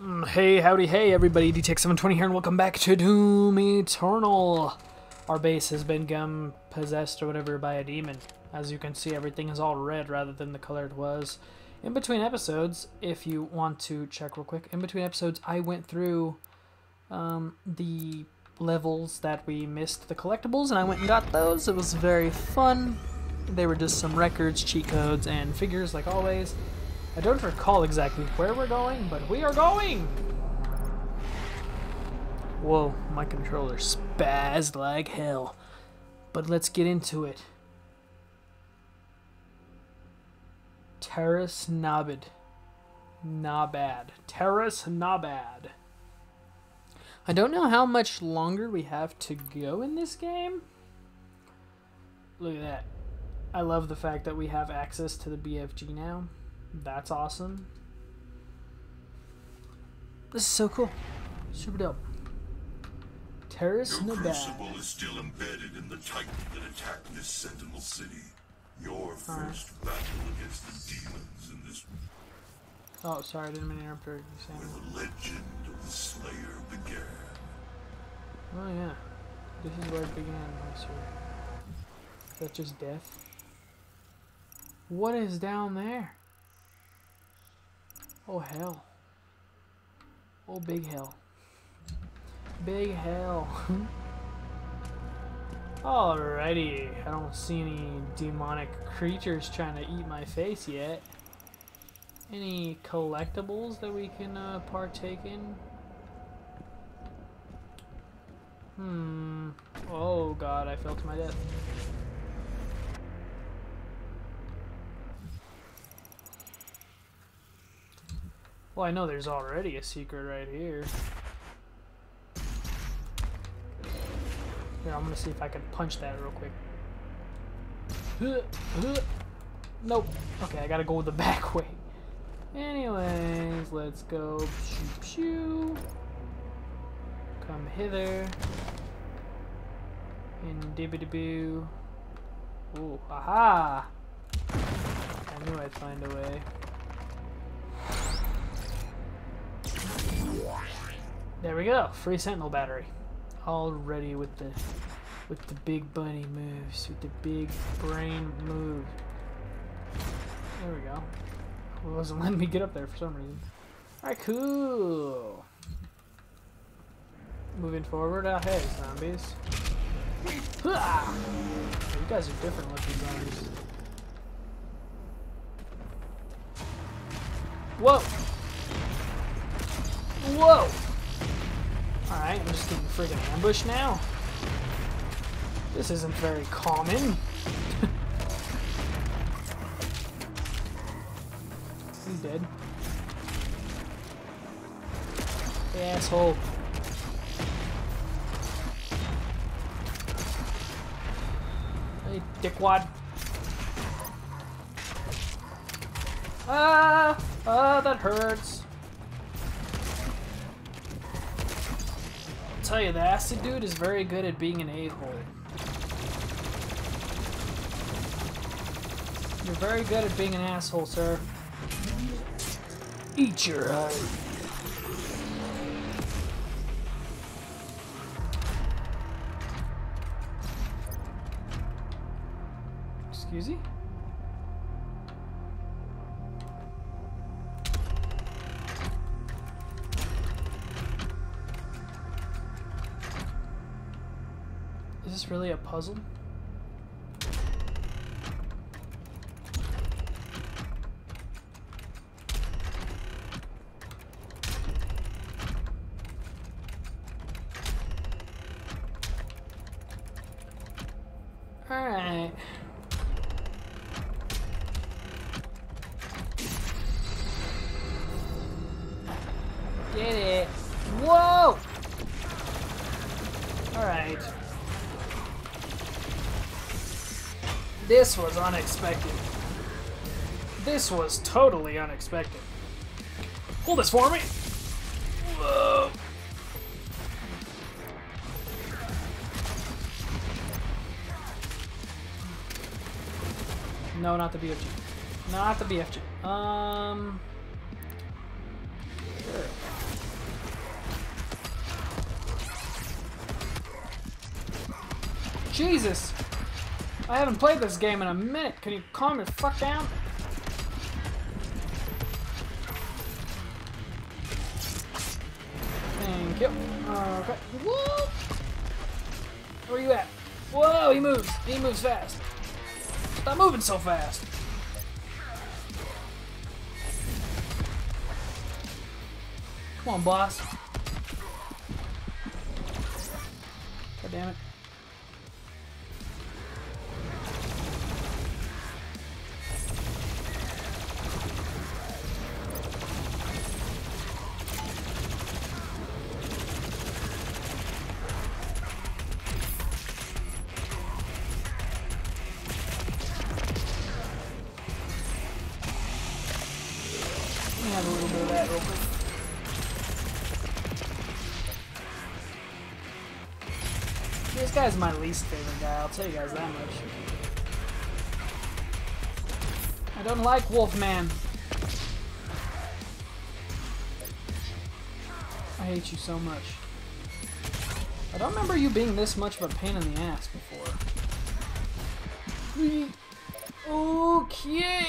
Mm, Hey, howdy, hey, everybody. DTX720 here, and welcome back to Doom Eternal. Our base has been gum possessed or whatever by a demon. As you can see, everything is all red rather than the color it was. In between episodes, if you want to check real quick, in between episodes, I went through um, the levels that we missed the collectibles, and I went and got those. It was very fun. They were just some records, cheat codes, and figures, like always. I don't recall exactly where we're going, but we are going! Whoa, my controller spazzed like hell. But let's get into it. Taras Nabad. Nabad. Taras Nabad. I don't know how much longer we have to go in this game. Look at that. I love the fact that we have access to the BFG now. That's awesome. This is so cool. Super dope. Terrace Your Nevada. crucible is still embedded in the titan that attacked this Sentinel City. Your first battle against the demons in this Oh, sorry, I didn't mean to interrupt you where saying. the legend of the Slayer began. Oh yeah, this is where it began, my sir. Is that just death? What is down there? Oh hell. Oh big hell. Big hell. Alrighty, I don't see any demonic creatures trying to eat my face yet. Any collectibles that we can uh, partake in? Hmm. Oh god, I fell to my death. Well, I know there's already a secret right here. Here, I'm gonna see if I can punch that real quick. Nope. Okay, I gotta go the back way. Anyways, let's go. Come hither. And dibbity. Ooh, aha! I knew I'd find a way. There we go. Free sentinel battery. All ready with the with the big bunny moves, with the big brain move. There we go. It wasn't letting me get up there for some reason. Alright, cool. Moving forward. Ah, hey, zombies. Hua! You guys are different looking zombies. Whoa! Whoa! Alright, I'm just getting friggin' ambushed now. This isn't very common. He's dead. Asshole. Hey, dickwad. Ah! Ah, that hurts. Tell you, the acid dude is very good at being an a-hole. You're very good at being an asshole, sir. Eat your heart. Puzzle? This was totally unexpected. Pull this for me! Whoa. No, not the BFG. Not the BFG. Um... Jesus! I haven't played this game in a minute. Can you calm the fuck down? Whoa! Where are you at? Whoa, he moves. He moves fast. Stop moving so fast. Come on, boss. God damn it. Least favorite guy, I'll tell you guys that much. I don't like Wolfman. I hate you so much. I don't remember you being this much of a pain in the ass before. Okay.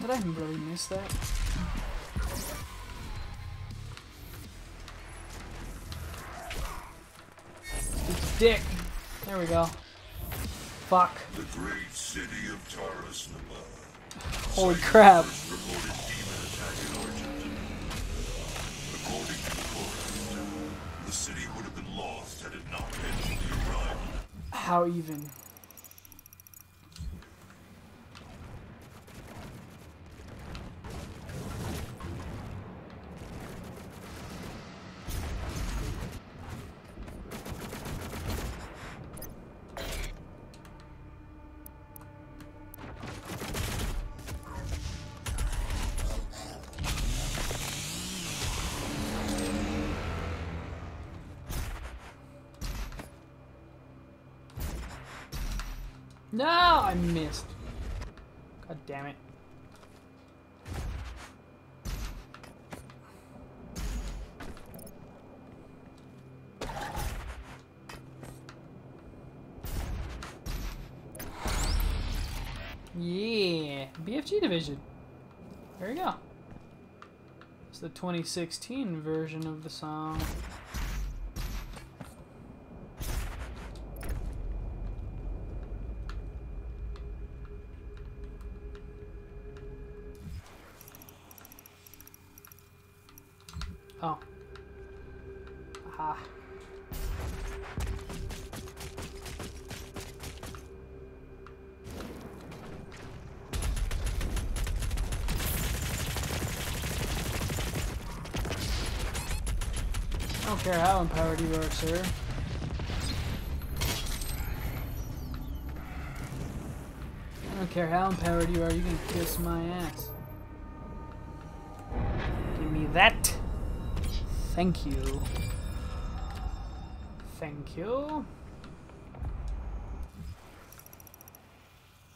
Did I really miss that? Dick. There we go. Fuck. The great city of Taurus. Holy crap. Reported demon attack in Argent. According to the Court, the city would have been lost had it not been for the arrival. How even? No, I missed. God damn it. Yeah, BFG division. There you go. It's the 2016 version of the song. You are, sir. I don't care how empowered you are, you can kiss my ass. Give me that. Thank you. Thank you.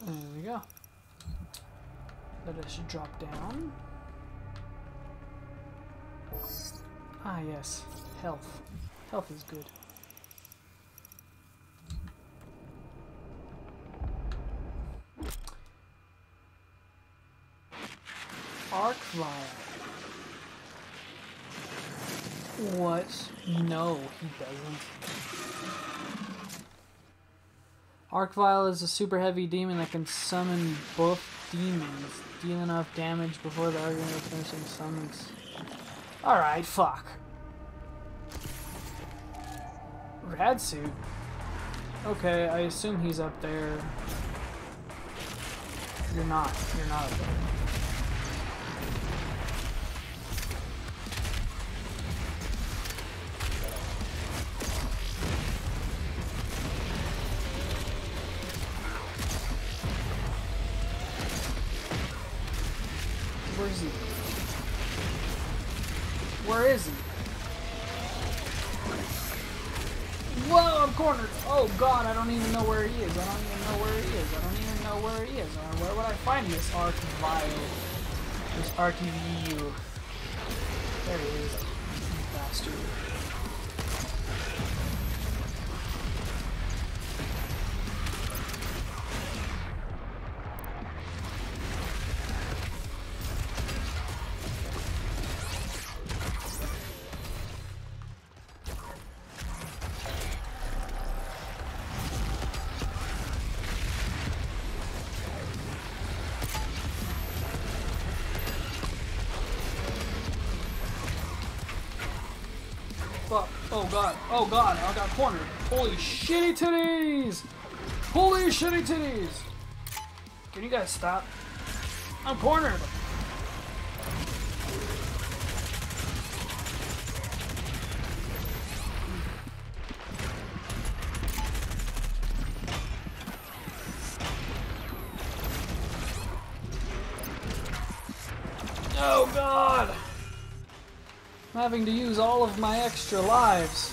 There we go. Let us drop down. Ah, yes. Health. Health is good. Arch-vile. What? No, he doesn't. Arch-vile is a super heavy demon that can summon both demons, dealing enough damage before the argument of finishing summons. Alright, fuck. Rad suit. Okay, I assume he's up there. You're not. You're not up there. Where is he? Where is he? Whoa, I'm cornered. Oh god, I don't even know where he is. I don't even know where he is. I don't even know where he is. Uh, Where would I find this Arc Vile? This RTVU. There he is. Bastard. Cornered. Holy shitty titties! Holy shitty titties! Can you guys stop? I'm cornered. Oh god! I'm having to use all of my extra lives.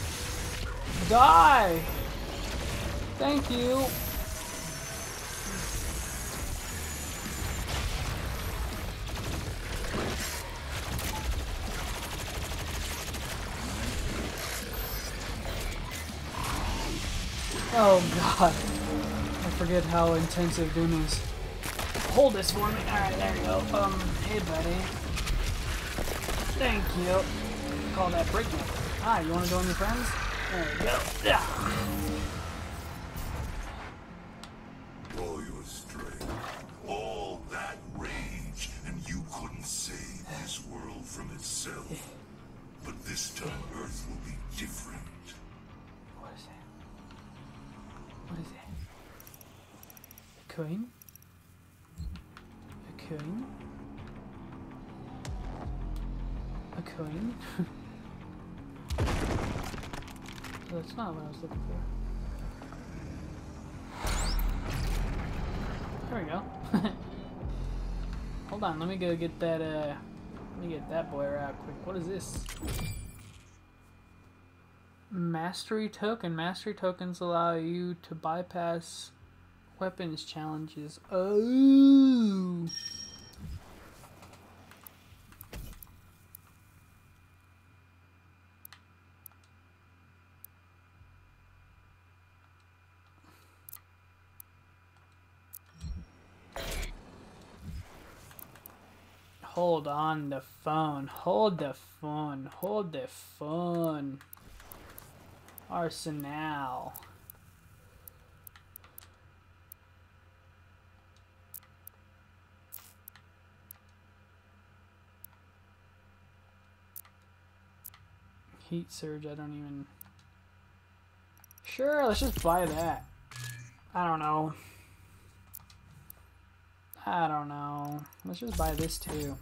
Die! Thank you. Oh god. I forget how intensive Doom is. Hold this for me. Alright, there you go. Um, hey buddy. Thank you. Call that break me. Hi, you wanna join your friends? There you go. Hold on, let me go get that, uh, let me get that boy out quick. What is this? Mastery token. Mastery tokens allow you to bypass weapons challenges. Oh. Hold on the phone. Hold the phone. Hold the phone. Arsenal. Heat surge, I don't even. Sure, let's just buy that. I don't know. I don't know. Let's just buy this too.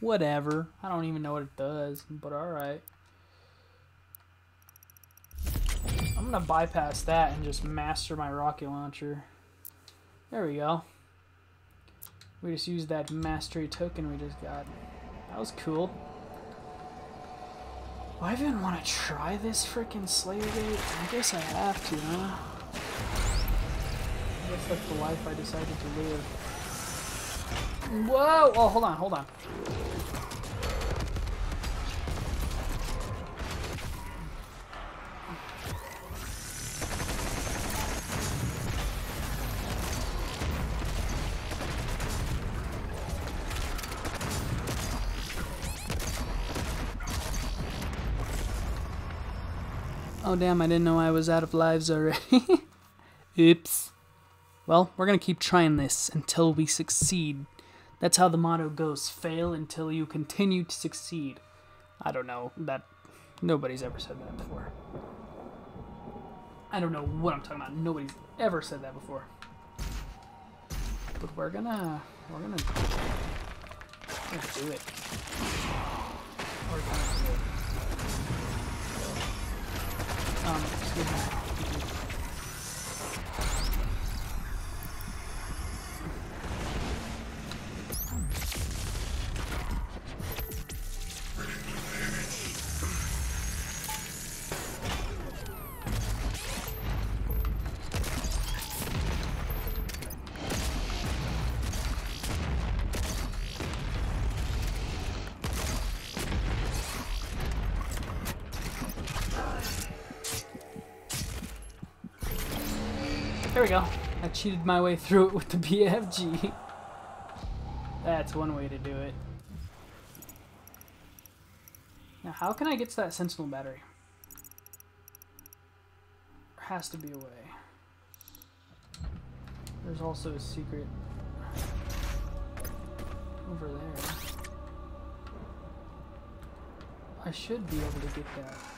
Whatever. I don't even know what it does, but alright. I'm gonna bypass that and just master my rocket launcher. There we go. We just used that mastery token we just got. That was cool. Do I even want to try this freaking Slayer Gate? I guess I have to, huh? I guess that's the life I decided to live. Whoa! Oh, hold on, hold on. Oh damn, I didn't know I was out of lives already. Oops. Well, we're gonna keep trying this until we succeed. That's how the motto goes. Fail until you continue to succeed. I don't know. That nobody's ever said that before. I don't know what I'm talking about. Nobody's ever said that before. But we're gonna we're gonna, we're gonna do it. We're gonna do it. Um, excuse me. There we go. I cheated my way through it with the BFG. That's one way to do it. Now, how can I get to that Sentinel battery? There has to be a way. There's also a secret over there. I should be able to get that.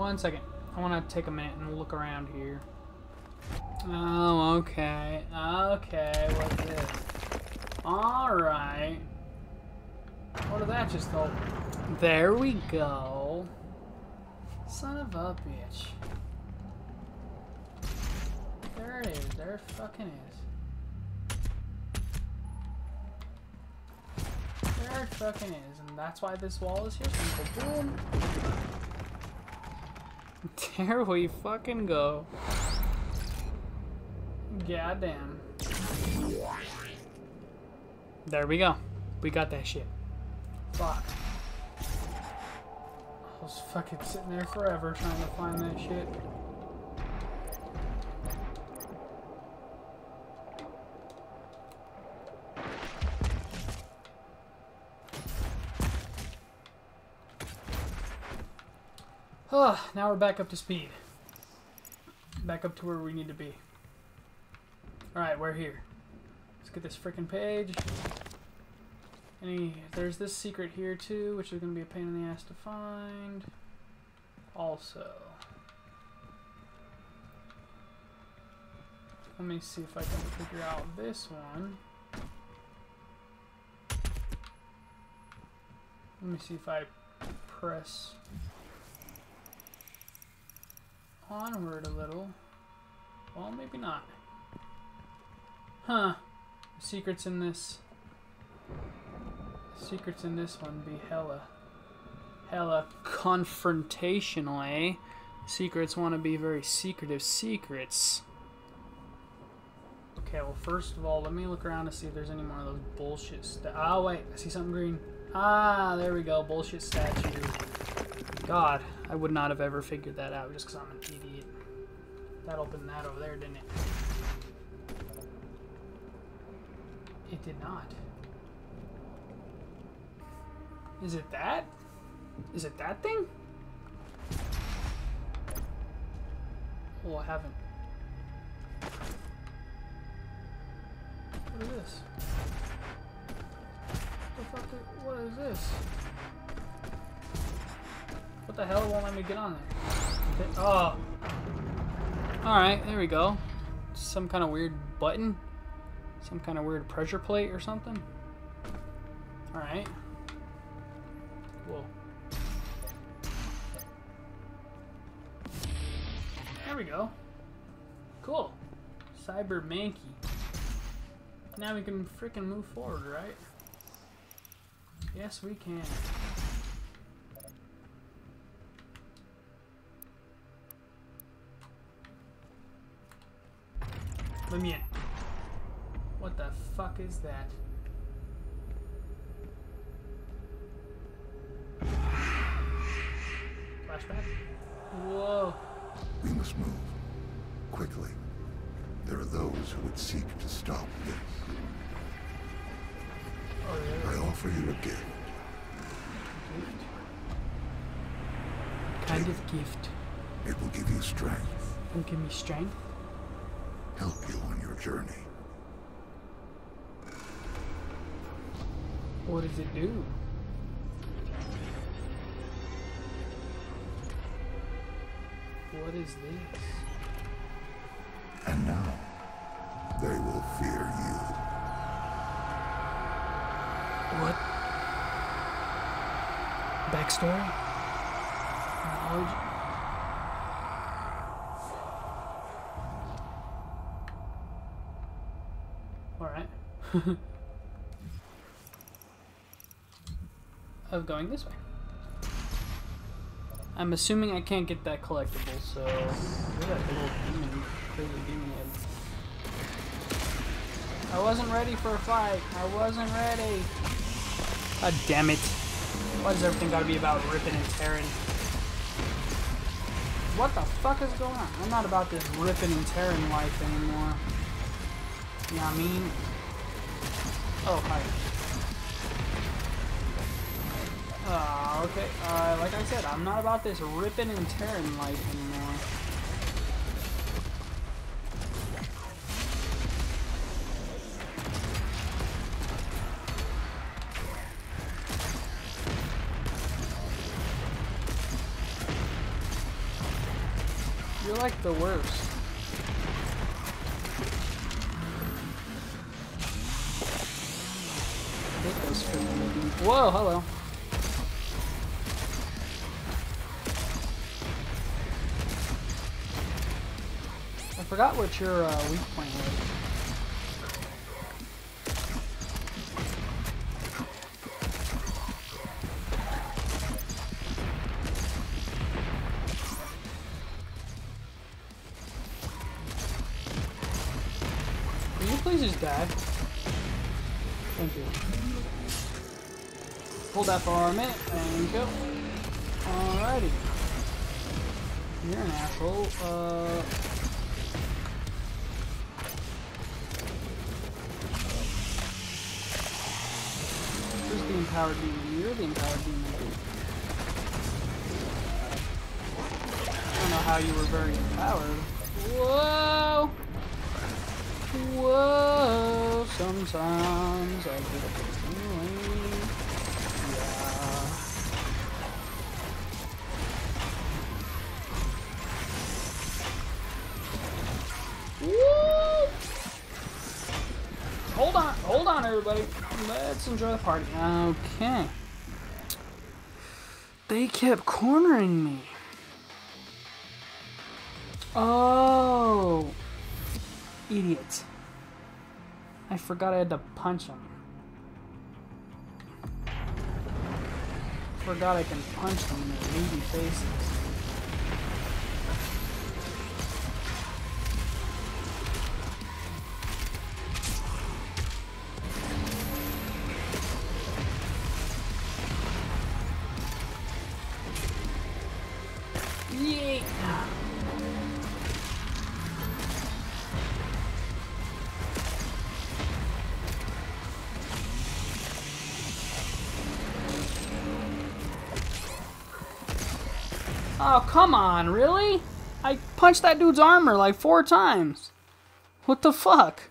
One second. I want to take a minute and look around here. Oh, okay. Okay, what's this? Alright. What did that just open? There we go. Son of a bitch. There it is. There it fucking is. There it fucking is. And that's why this wall is here. So boom. There we fucking go. Goddamn. There we go. We got that shit. Fuck. I was fucking sitting there forever trying to find that shit. Now we're back up to speed. Back up to where we need to be. Alright, we're here. Let's get this freaking page. Any, there's this secret here too, which is going to be a pain in the ass to find. Also. Let me see if I can figure out this one. Let me see if I press onward a little. Well, maybe not. Huh. Secrets in this. Secrets in this one be hella. Hella confrontational, eh? Secrets want to be very secretive secrets. Okay, well, first of all, let me look around to see if there's any more of those bullshit sta- Oh, wait, I see something green. Ah, there we go, bullshit statue. God, I would not have ever figured that out just because I'm an idiot. That opened that over there, didn't it? It did not. Is it that? Is it that thing? Oh, I haven't. What is this? What the fuck? What is this? What the hell won't let me get on there? Oh. Alright, there we go. Some kind of weird button. Some kind of weird pressure plate or something. Alright. Whoa. There we go. Cool. Cyber Mankey. Now we can freaking move forward, right? Yes, we can. Let me in. What the fuck is that? Flashback? Whoa. We must move. Quickly. There are those who would seek to stop this. Oh, I offer you a gift. Gift. Kind of gift. It will give you strength, It Will give me strength. Help you on your journey. What does it do? What is this? And now, they will fear you. What? Backstory? Knowledge? Alright. of going this way. I'm assuming I can't get that collectible, so. That demon, demon. I wasn't ready for a fight. I wasn't ready. God damn it. Why does everything gotta be about ripping and tearing? What the fuck is going on? I'm not about this ripping and tearing life anymore. You know what I mean? Oh, hi. Uh, okay, uh, like I said, I'm not about this ripping and tearing life anymore. You're like the worst. Forgot what your uh, weak point was. Please just die? Thank you. Hold that for a minute. Thank you. Alrighty. You're an asshole. Uh. Empowered demon? You're the empowered demon. I don't know how you were very empowered. Whoa! Whoa, sometimes I get feeling. Yeah. Hold on, hold on, everybody. Let's enjoy the party. Okay. They kept cornering me. Oh. Idiot. I forgot I had to punch him. Forgot I can punch them in their needy faces. On, really? I punched that dude's armor like four times. What the fuck?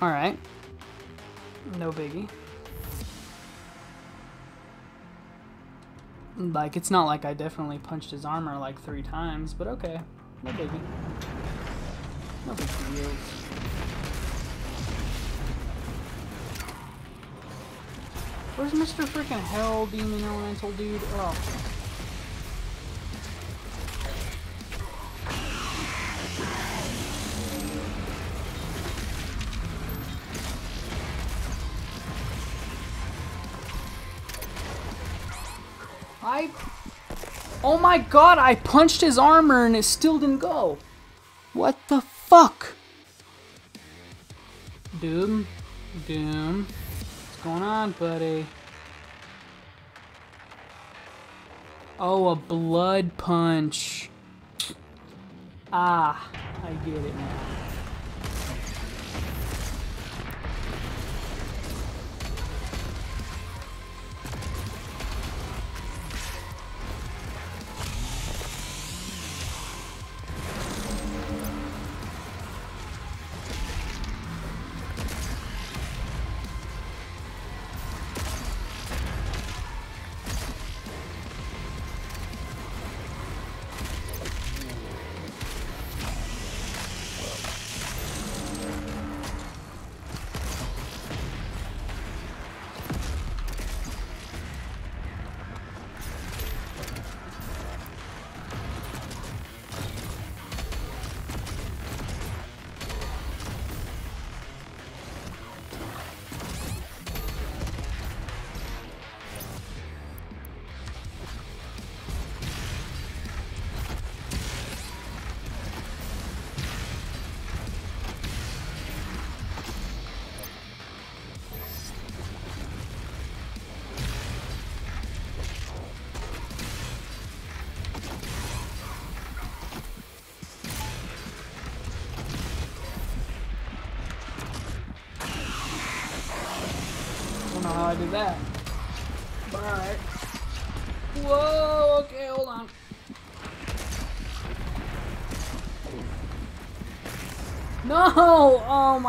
Alright. No biggie. Like, it's not like I definitely punched his armor like three times, but okay. No biggie. No big deal. Where's Mr. Freaking Hell Demon Elemental dude? Oh. My god, I punched his armor and it still didn't go. What the fuck? Doom. Doom. What's going on, buddy? Oh, a blood punch. Ah, I get it now.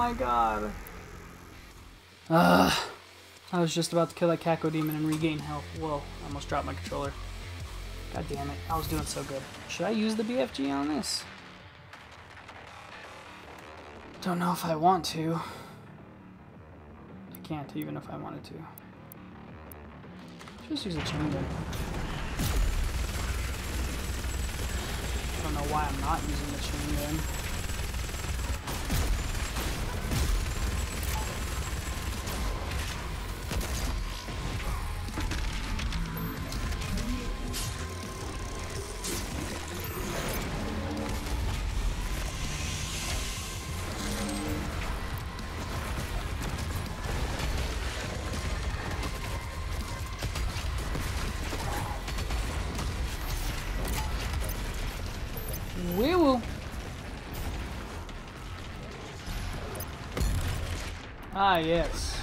My god. Ugh. I was just about to kill that Cacodemon and regain health. Whoa, I almost dropped my controller. God damn it, I was doing so good. Should I use the BFG on this? Don't know if I want to. I can't, even if I wanted to. Just use a chain gun. I don't know why I'm not using the chain gun. Ah, yes.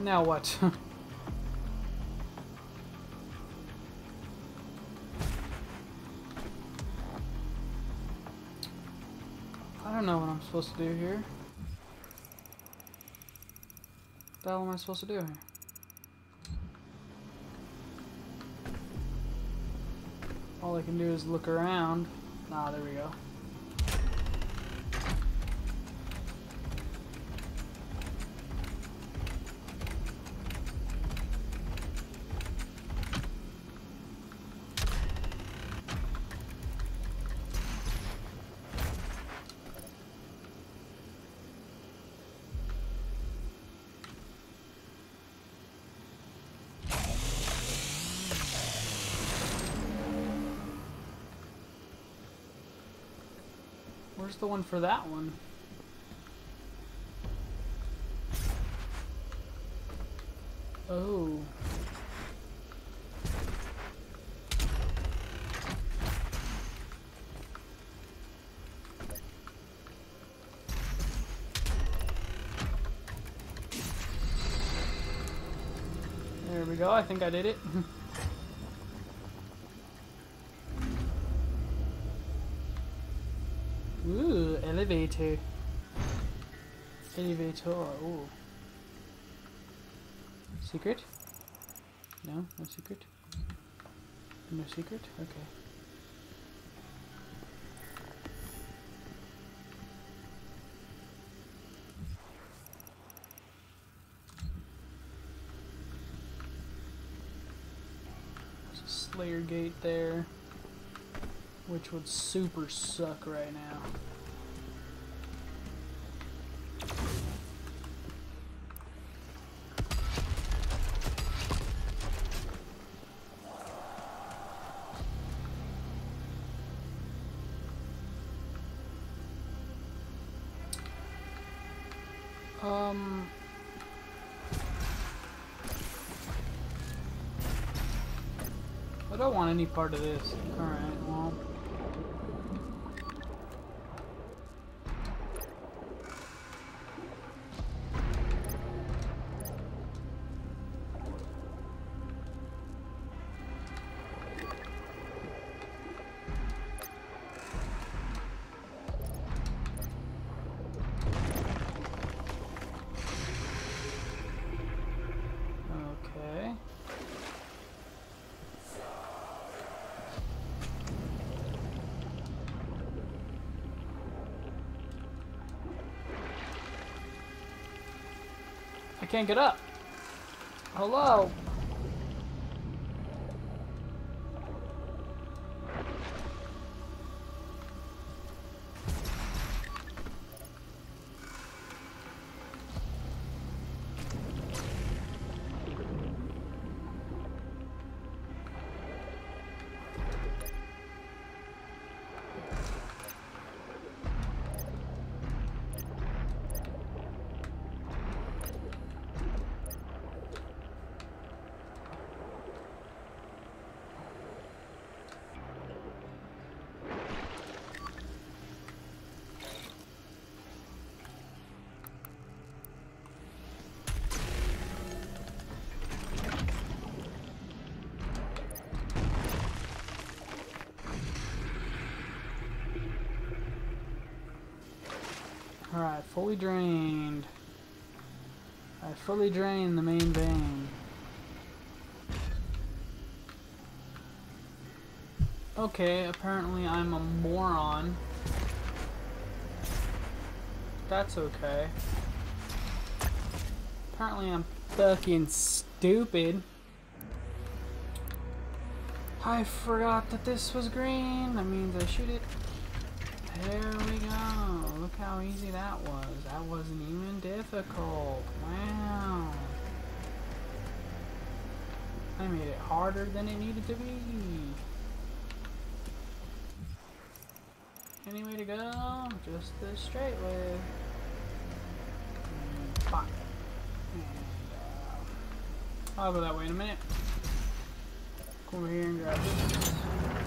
Now what? I don't know what I'm supposed to do here. What the hell am I supposed to do here? All I can do is look around. Ah, there we go. The one for that one? Oh. There we go, I think I did it. Ooh, elevator. Elevator, ooh. Secret? No, no secret? No secret? Okay. There's a Slayer gate there. Which would super suck right now. Um... I don't want any part of this. Alright, can't get up. Hello? Alright, fully drained. I fully drained the main vein. Okay, apparently I'm a moron. That's okay. Apparently I'm fucking stupid. I forgot that this was green. That means I shoot it. There we go. Look how easy that was. That wasn't even difficult. Wow. I made it harder than it needed to be. Any way to go? Just the straight way. And uh, I'll go that way in a minute. Come over here and grab this.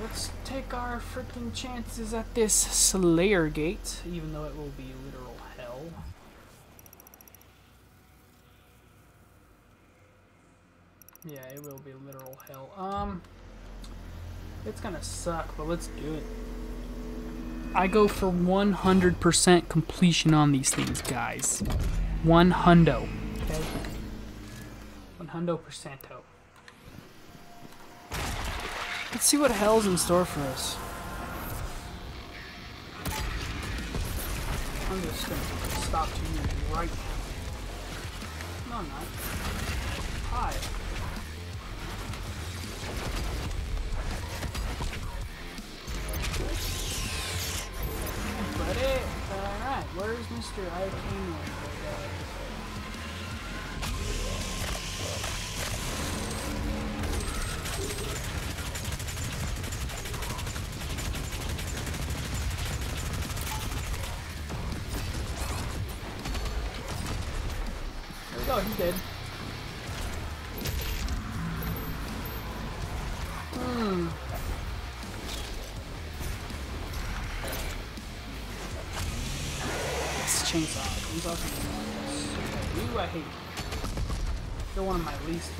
Let's take our freaking chances at this Slayer Gate, even though it will be literal hell. Yeah, it will be literal hell. Um, it's gonna suck, but let's do it. I go for 100% completion on these things, guys. One hundo. Okay? One hundo percento. Let's see what hell's in store for us. I'm just gonna stop to you right now. No, I'm not. Hi. Buddy, alright, where's Mr. Arcane? There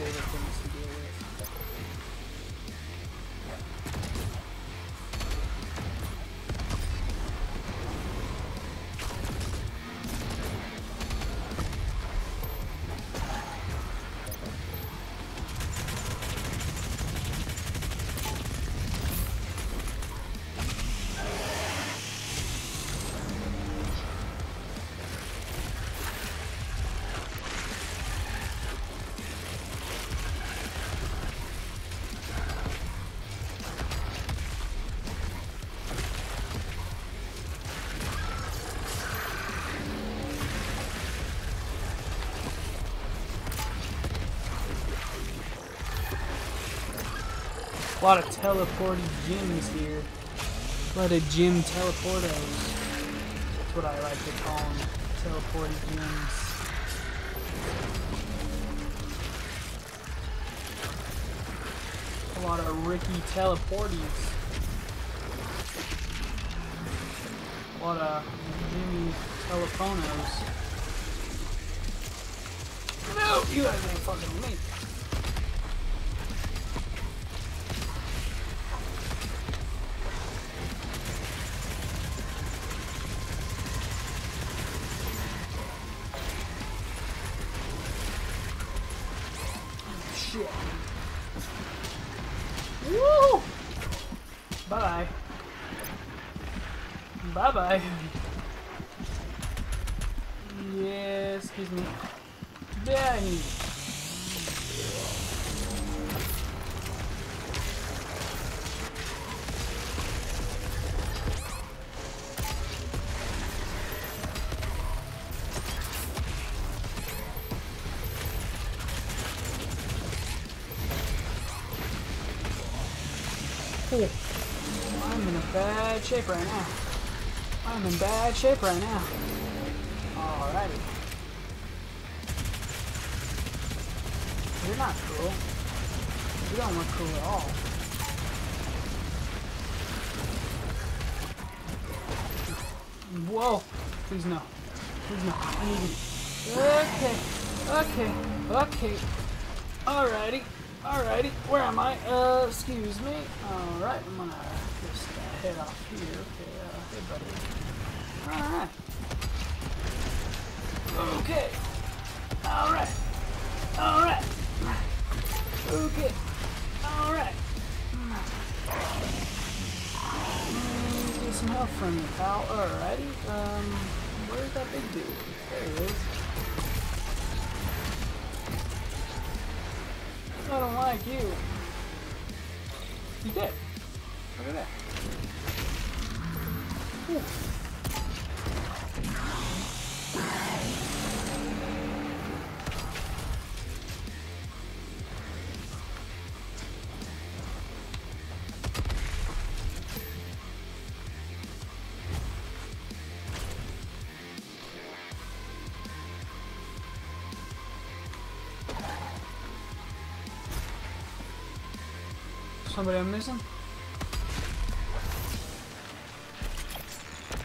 of A lot of teleporty gyms here. A lot of gym teleportos. That's what I like to call them. Teleporty gyms. A lot of Ricky teleporties. A lot of Jimmy telefonos. No! You guys ain't fucking me. Shape right now. I'm in bad shape right now. Alrighty. You're not cool. You don't look cool at all. Whoa! Please no. Please no. I need you. Okay. Okay. Okay. Alrighty. Alrighty. Where am I? Uh, excuse me. Alright, I'm gonna just uh, head off here. Okay, uh, hey buddy. Alright. Okay. Alright. Alright. Okay. Alright. Get some help from you, pal. Alrighty. Um, where's that big dude? There he is. I don't like you. You did. Look at that. Ooh. Somebody I'm missing?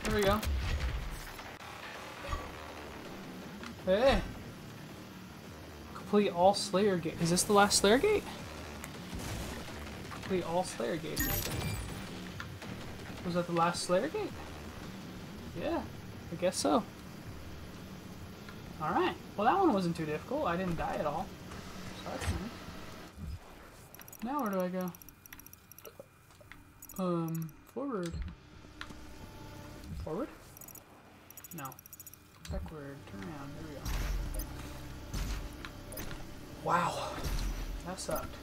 There we go. Hey! Complete all Slayer gate. Is this the last Slayer gate? Complete all Slayer gates. Was that the last Slayer gate? Yeah, I guess so. Alright. Well, that one wasn't too difficult. I didn't die at all. So. Now where do I go? Um, forward. Forward? No. Backward. Turn around. There we go. Wow. That sucked.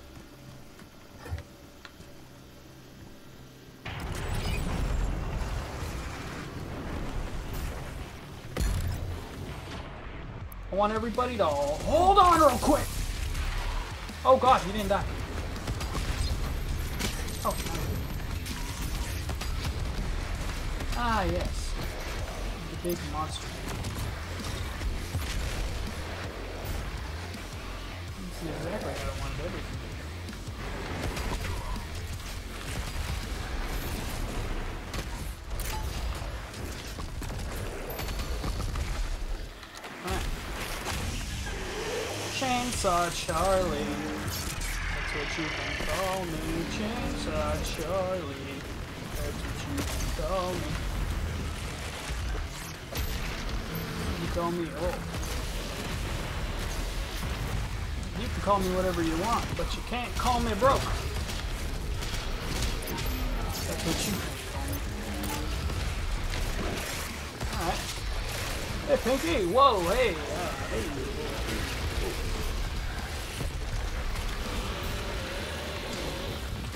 I want everybody to hold on real quick. Oh god, he didn't die. Oh. Ah, yes. The big monster. Alright. Chainsaw Charlie. That's what you can call me. Chainsaw Charlie. That's what you can call me. Call me old. You can call me whatever you want, but you can't call me broke. That's what you. Alright. Hey, Pinky! Whoa, hey! Uh, hey.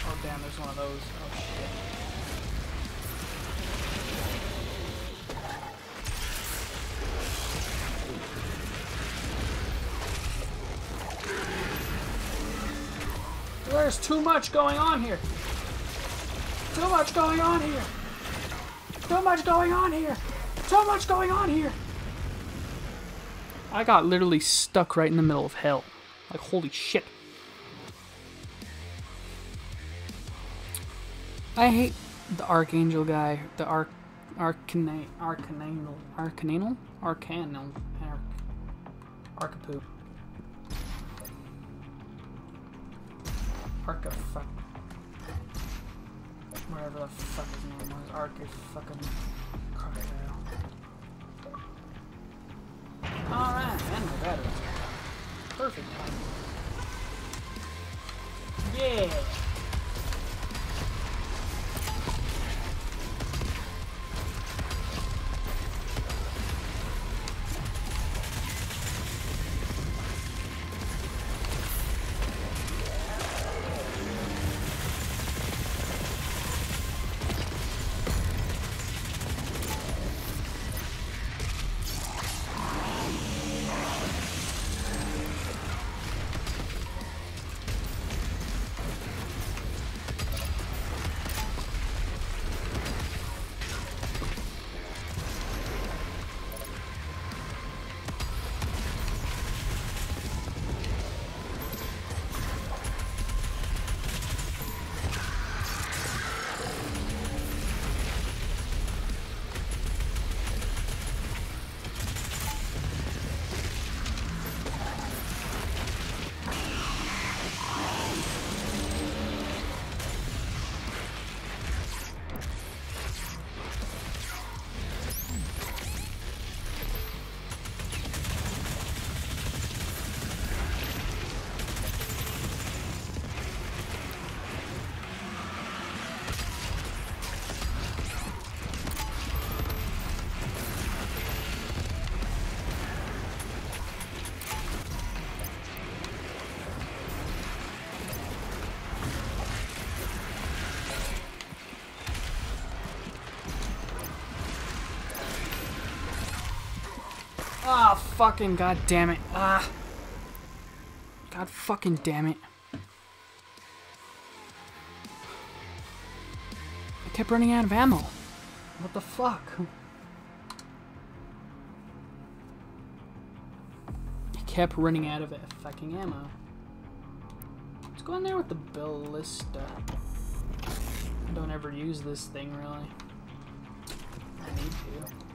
Oh, damn, there's one of those. Too much going on here. Too much going on here. Too much going on here. Too much going on here. I got literally stuck right in the middle of hell. Like, holy shit. I hate the Archangel guy. The Arc... Arcana... Arcananal... Arcananal? Arcanal... Arc... Arcapoop. Arca fuck. Whatever the fuck his name was. Arca fucking crocodile. Alright, and my battery. Perfect. Yeah! Fucking god damn it. Ah. God fucking damn it. I kept running out of ammo. What the fuck? I kept running out of fucking ammo. Let's go in there with the ballista. I don't ever use this thing really. I need to.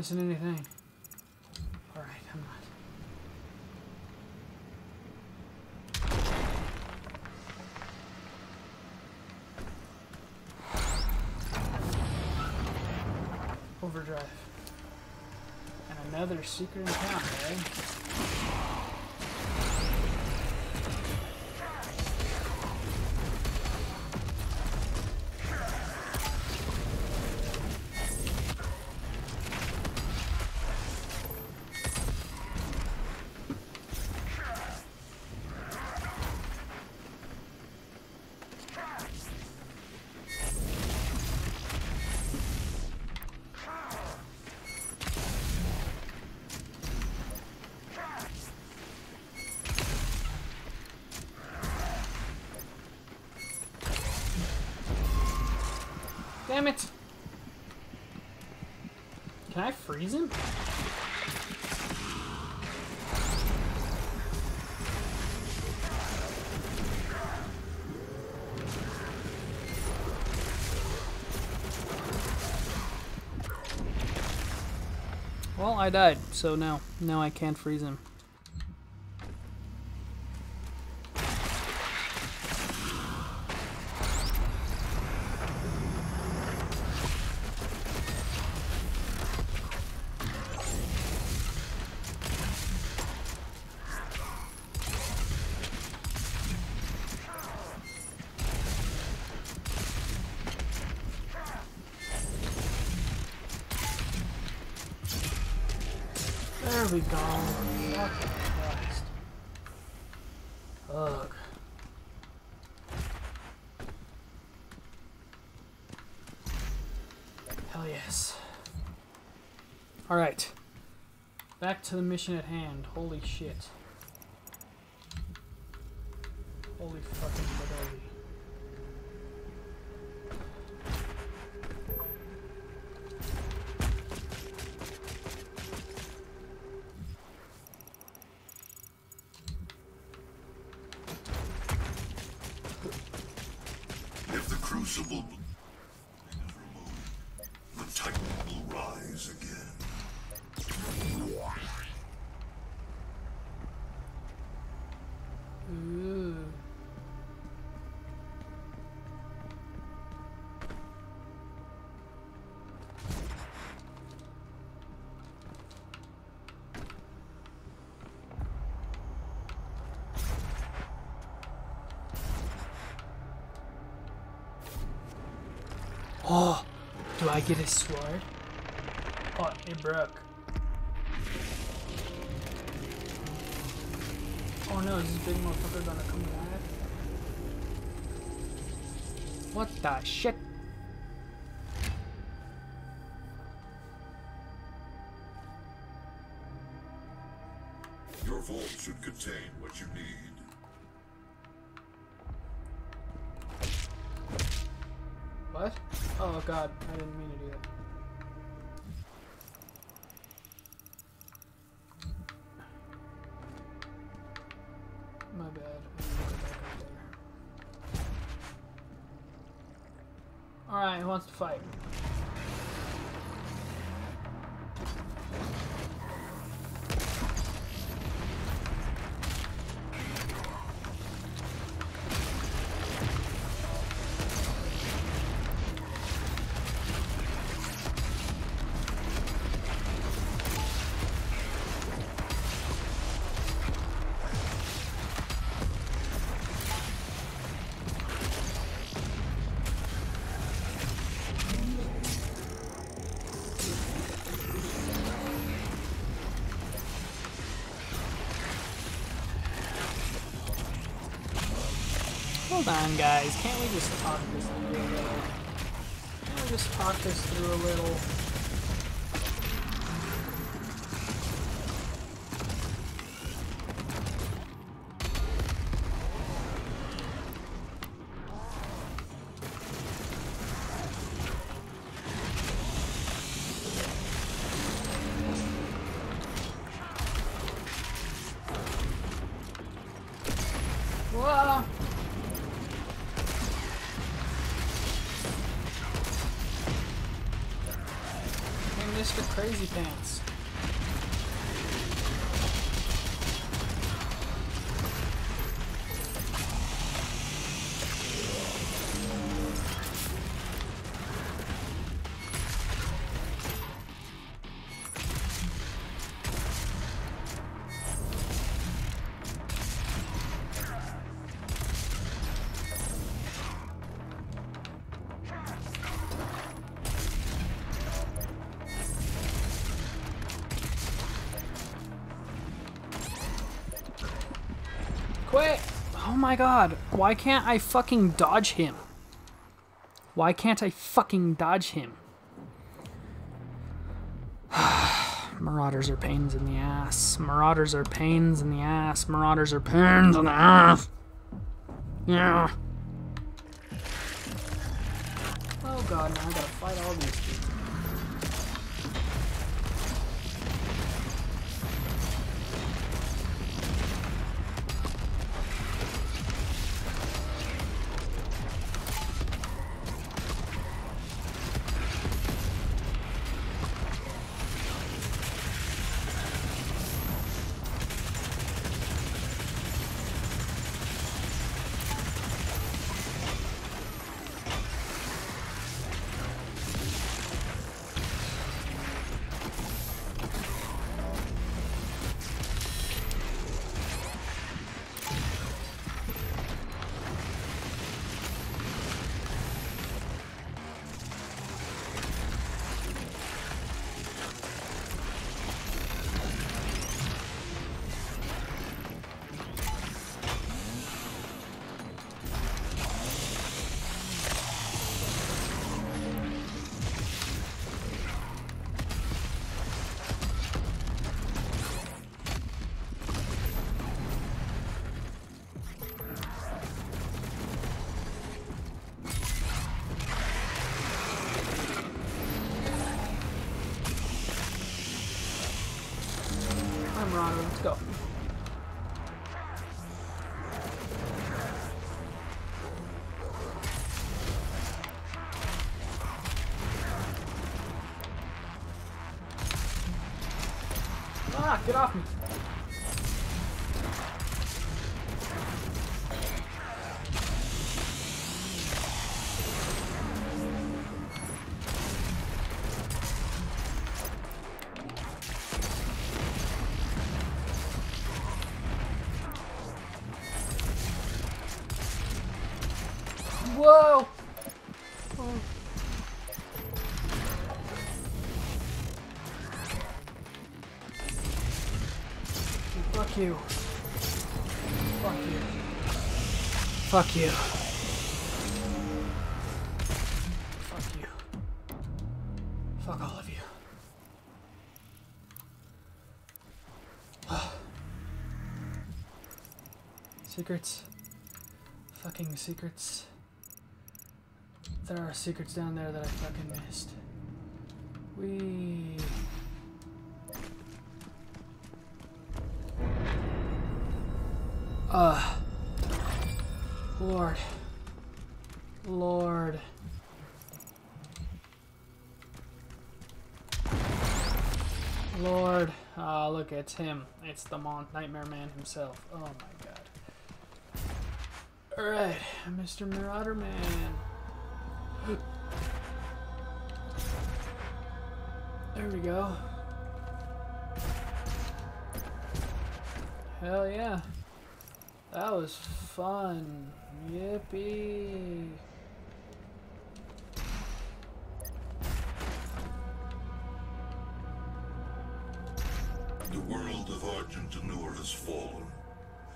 Missing anything. Alright, I'm not. Overdrive. And another secret encounter, eh? Damn it! Can I freeze him? Well, I died, so no. No, I can't freeze him. There we go. Fucking Christ. Ugh. Hell yes. Alright. Back to the mission at hand. Holy shit. Holy fucking badoli. Get a sword? Oh, it broke. Oh no, is this big motherfucker gonna come alive? What the shit? Hold on, guys. Can't we just talk this through a little? Can't we just talk this through a little? My god, why can't I fucking dodge him? Why can't I fucking dodge him? Marauders are pains in the ass. Marauders are pains in the ass. Marauders are pains in the ass. Yeah. Get off me. Fuck you. Fuck you. Fuck all of you. secrets. Fucking secrets. There are secrets down there that I fucking missed. We. It's him. It's the Mon Nightmare Man himself. Oh my god. Alright, Mr. Marauder Man. There we go. Hell yeah. That was fun. Yippee. The world of Argent D'Nur has fallen.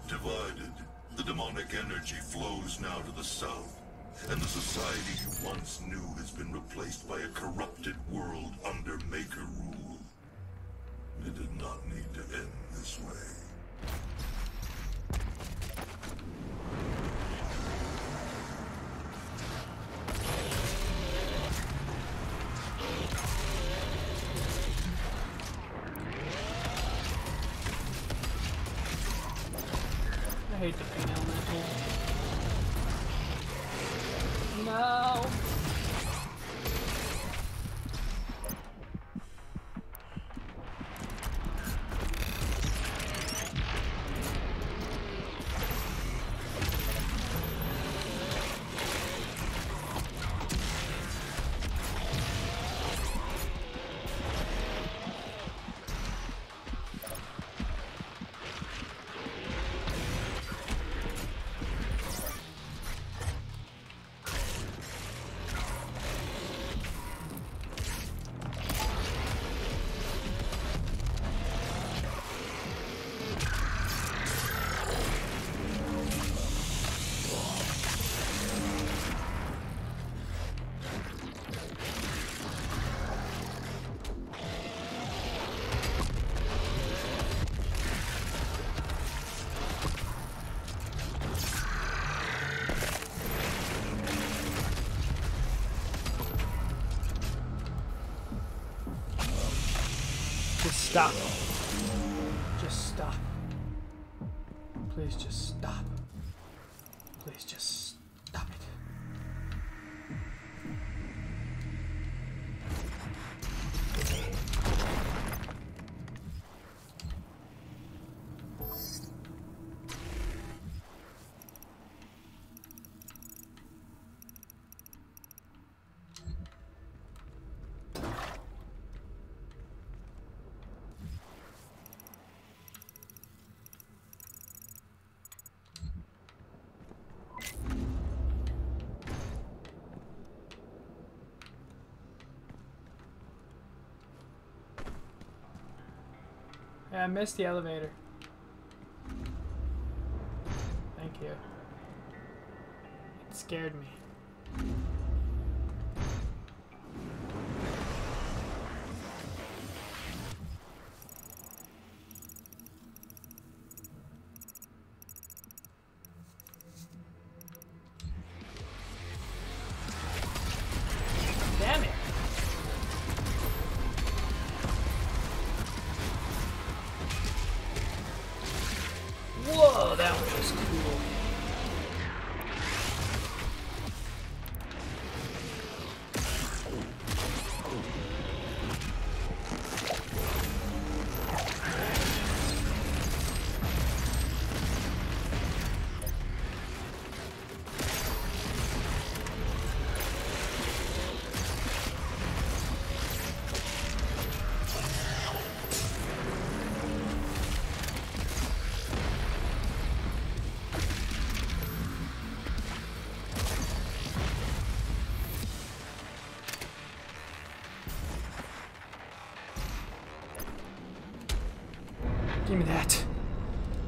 Divided, the demonic energy flows now to the south, and the society you once knew has been replaced by a corrupted world under Maykr rule. It did not need to end this way. Yeah, I missed the elevator. Thank you. It scared me.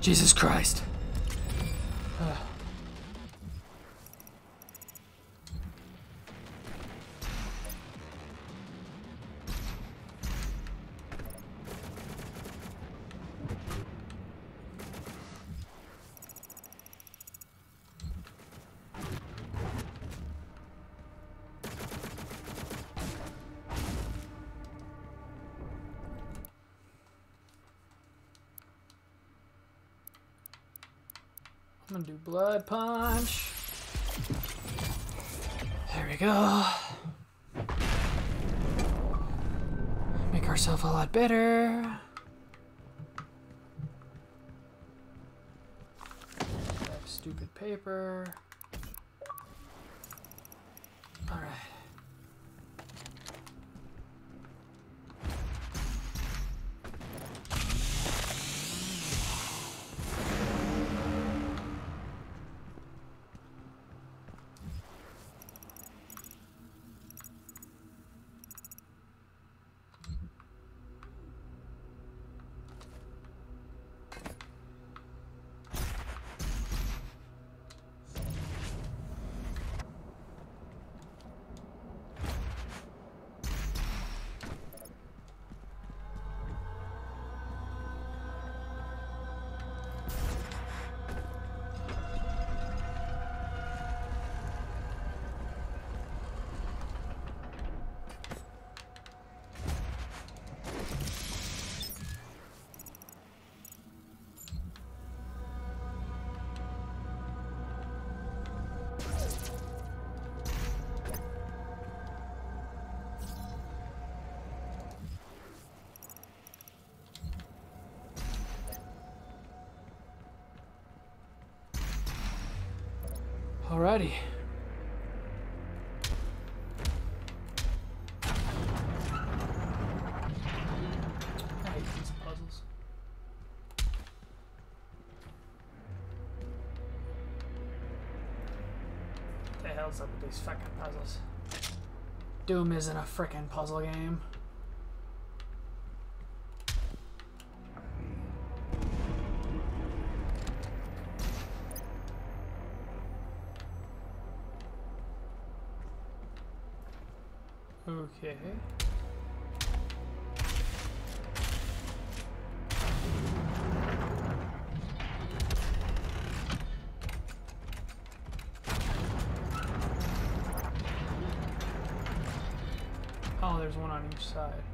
Jesus Christ. Blood punch. There we go. Make ourselves a lot better. Stupid paper. Alrighty. What the hell's up with these fucking puzzles? Doom isn't a frickin' puzzle game. Oh, there's one on each side.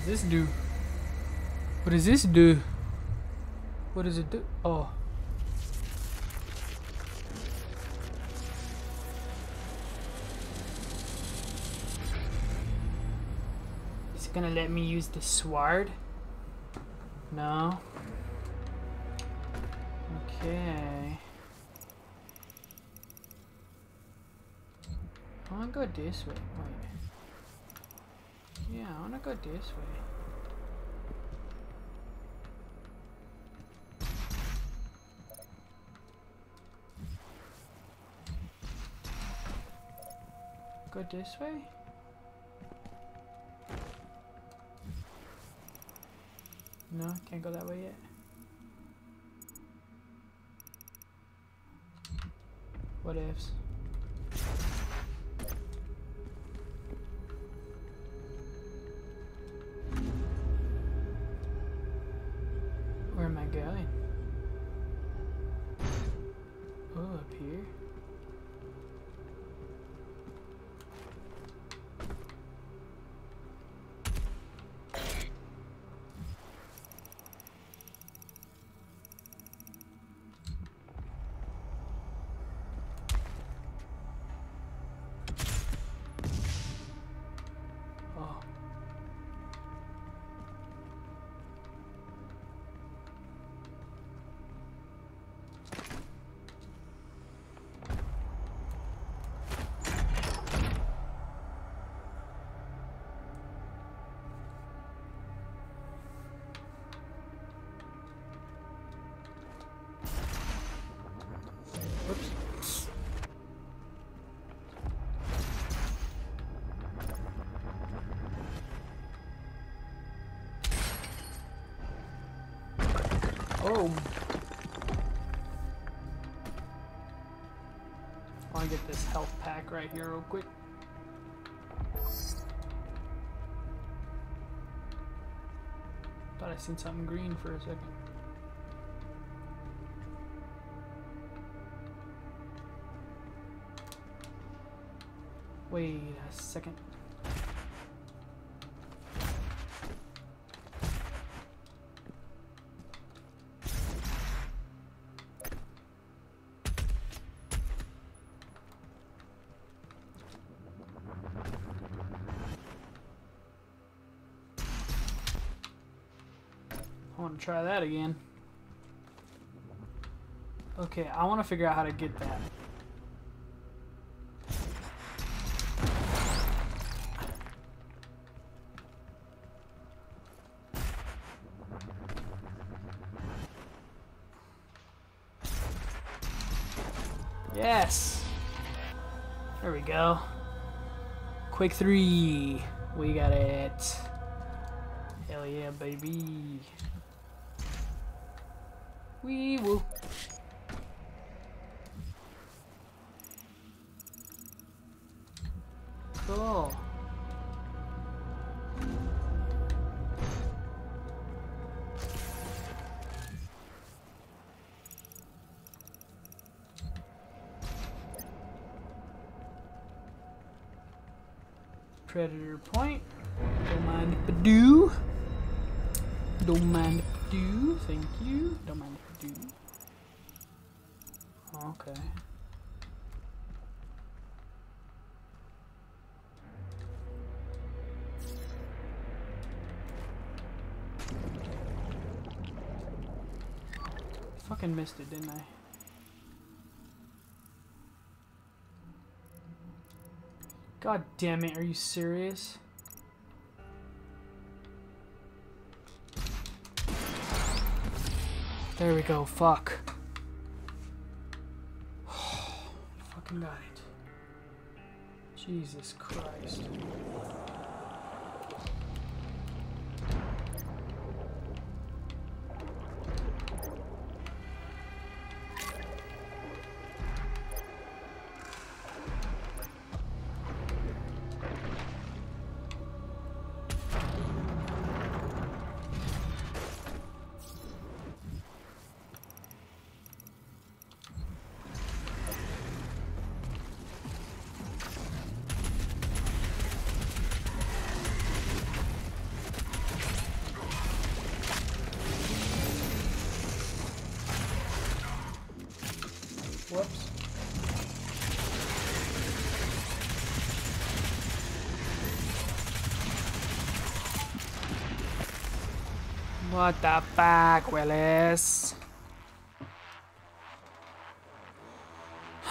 Does this do? What does this do? What does it do? Oh. Is it gonna let me use the sword? No. Okay. I wanna go this way. I wanna go this way. Go this way? No, can't go that way yet. What ifs? Oh. I want to get this health pack right here real quick. Thought I seen something green for a second. Wait a second. Try that again. Okay, I want to figure out how to get that. Yes! There we go. Quick three. We got it. Hell yeah, baby. Wee woo. Cool. Predator point. Missed it, didn't I? God damn it, are you serious? There we go, fuck. Fucking got it. Jesus Christ. What the fuck, Willis?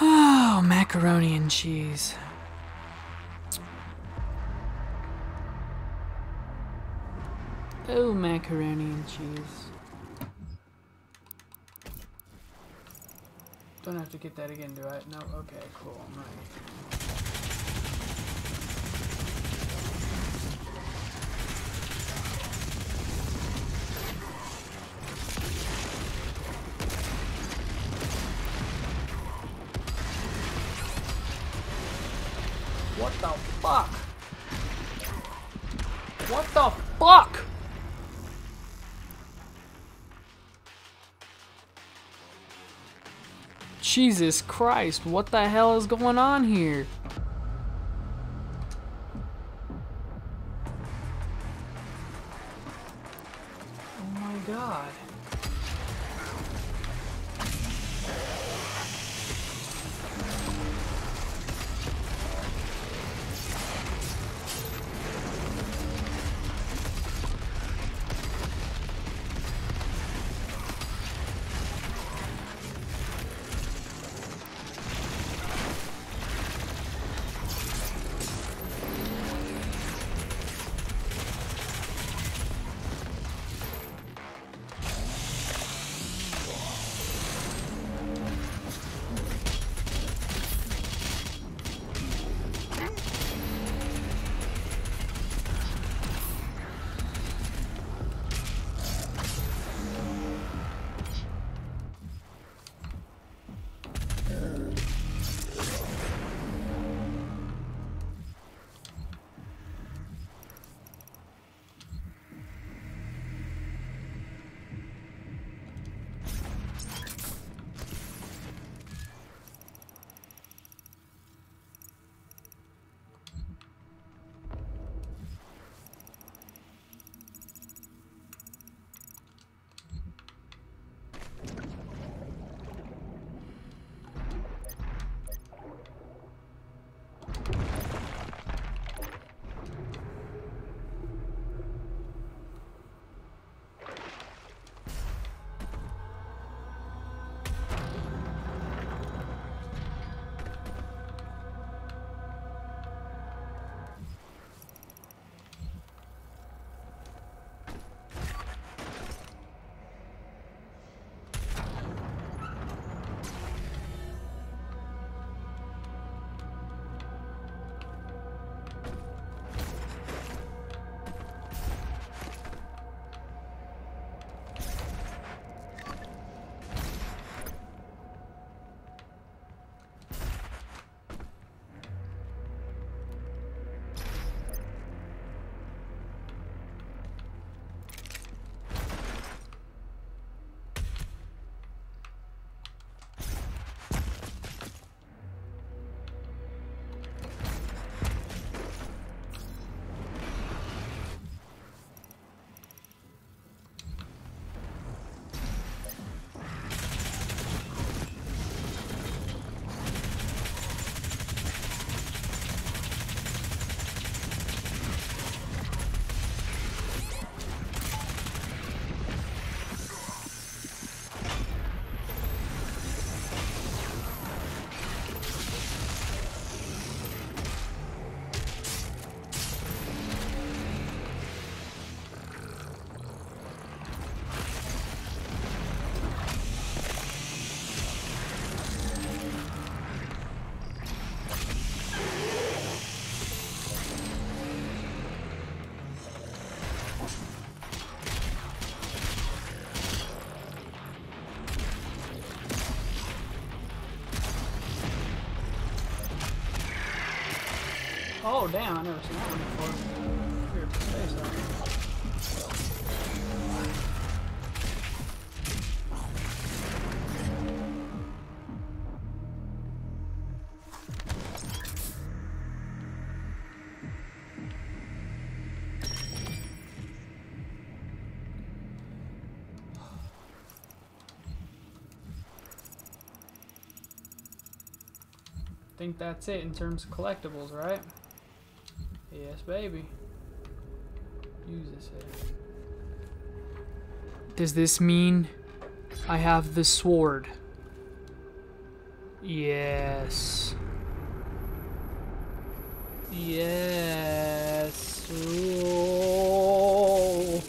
Oh, macaroni and cheese. Oh, macaroni and cheese. Don't have to get that again, do I? No? Okay, cool. Jesus Christ, what the hell is going on here? Oh, damn, I never seen that one before. Weird space out. think that's it in terms of collectibles, right? Yes, baby. Use this. Does this mean I have the sword? Yes. Yes. Oh,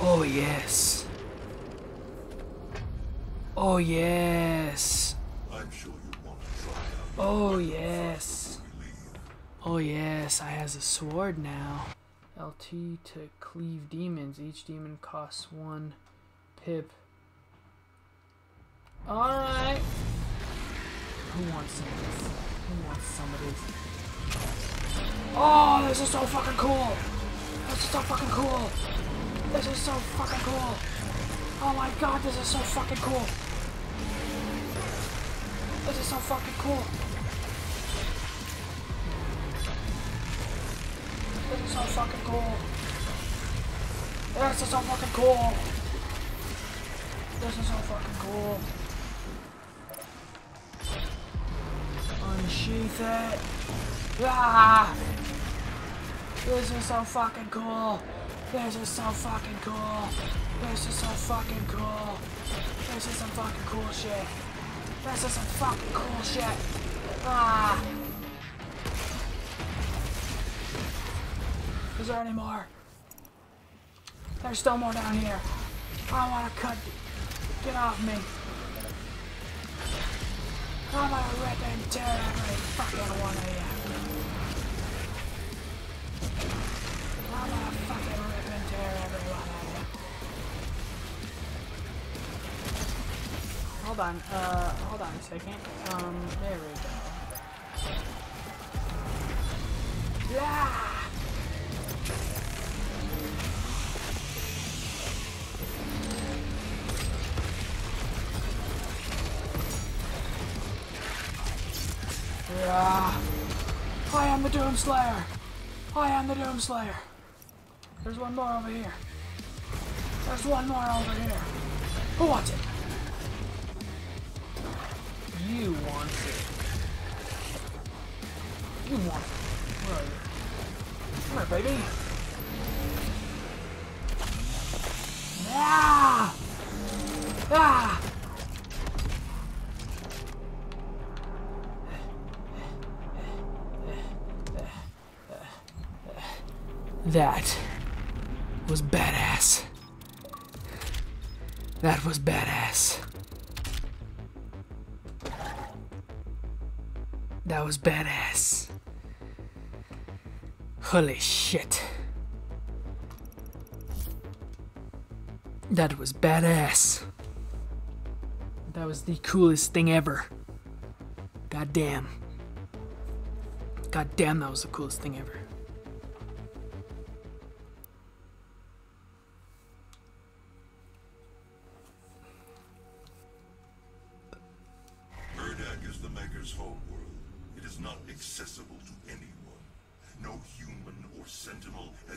oh yes. Oh yes. I'm sure you want to try out Oh yes. Oh yes, I has a sword now. LT to cleave demons. Each demon costs one pip. Alright. Who wants some of this? Who wants some of this? Oh, this is so fucking cool! This is so fucking cool! This is so fucking cool! Oh my god, this is so fucking cool! This is so fucking cool! So fucking cool. This is so fucking cool. This is so fucking cool. Unsheath it. Ah! This is so fucking cool. This is so fucking cool. This is so fucking cool. This is some fucking cool shit. This is some fucking cool shit. Ah! Is there any more? There's still more down here. I wanna cut. Get off me. I'm gonna rip and tear every fucking one of you. I'm gonna fucking rip and tear every one of you. Hold on, uh, hold on a second. Um, there we go. Yeah! Yeah. I am the Doomslayer. I am the Doomslayer. There's one more over here. There's one more over here. Who wants it? You want it. You want it. Where are you? Come here, baby. Ah! Ah! That was badass. That was badass. That was badass. Holy shit. That was badass. That was the coolest thing ever. God damn. God damn, that was the coolest thing ever.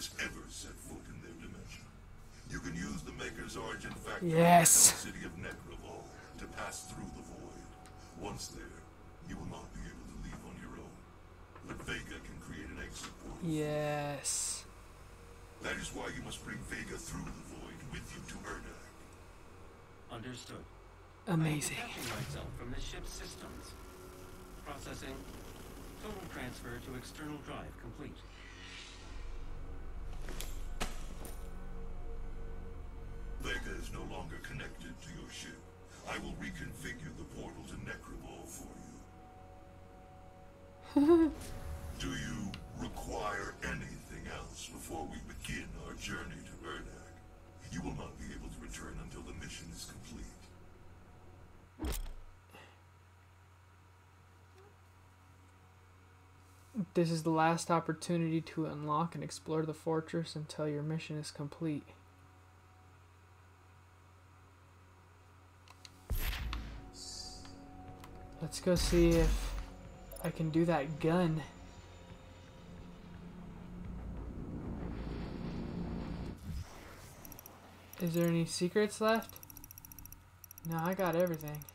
Has ever set foot in their dimension. You can use the Maykr's origin factory Yes. in the city of Nekravol to pass through the void. Once there, you will not be able to leave on your own. But Vega can create an exit portal. Yes. That is why you must bring Vega through the void with you to Urdak. Understood. Amazing. Detaching myself from the ship's systems. Processing. Total transfer to external drive complete. No longer connected to your ship. I will reconfigure the portal to Nekravol for you. Do you require anything else before we begin our journey to Urdak? You will not be able to return until the mission is complete. This is the last opportunity to unlock and explore the fortress until your mission is complete. Let's go see if I can do that gun. Is there any secrets left? No, I got everything.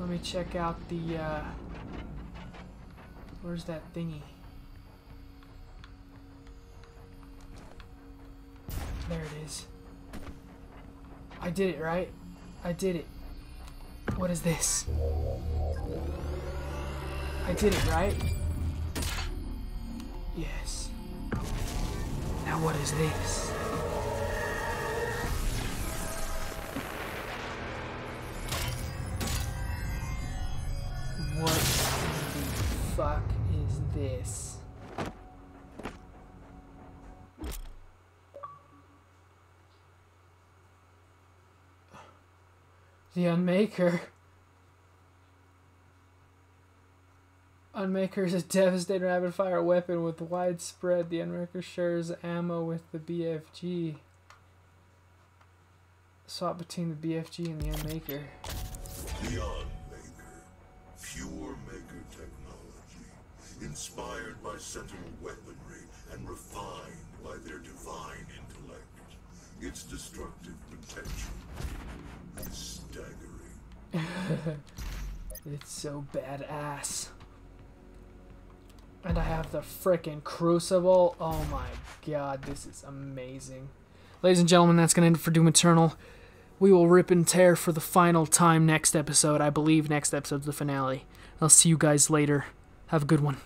Let me check out the, uh... Where's that thingy? There it is. I did it, right? I did it. What is this? I did it, right? Yes. Now what is this? What the fuck is this? The Unmaykr. Unmaykr is a devastating rapid fire weapon with widespread. The Unmaykr shares ammo with the BFG. Swap between the BFG and the Unmaykr. The Unmaykr. Pure Maykr technology. Inspired by Sentinel weaponry and refined by their divine intellect. Its destructive potential is. It's so badass. And I have the frickin' Crucible. Oh my god, this is amazing. Ladies and gentlemen, that's going to end for Doom Eternal. We will rip and tear for the final time next episode. I believe next episode's the finale. I'll see you guys later. Have a good one.